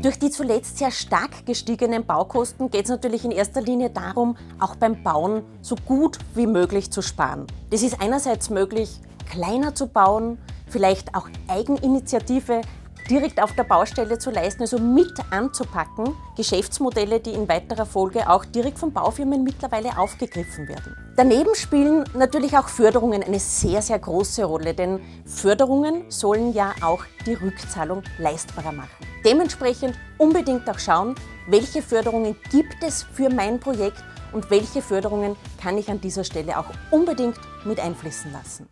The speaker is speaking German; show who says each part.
Speaker 1: Durch die zuletzt sehr stark gestiegenen Baukosten geht es natürlich in erster Linie darum, auch beim Bauen so gut wie möglich zu sparen. Das ist einerseits möglich, kleiner zu bauen, vielleicht auch Eigeninitiative direkt auf der Baustelle zu leisten, also mit anzupacken. Geschäftsmodelle, die in weiterer Folge auch direkt von Baufirmen mittlerweile aufgegriffen werden. Daneben spielen natürlich auch Förderungen eine sehr, sehr große Rolle, denn Förderungen sollen ja auch die Rückzahlung leistbarer machen. Dementsprechend unbedingt auch schauen, welche Förderungen gibt es für mein Projekt und welche Förderungen kann ich an dieser Stelle auch unbedingt mit einfließen lassen.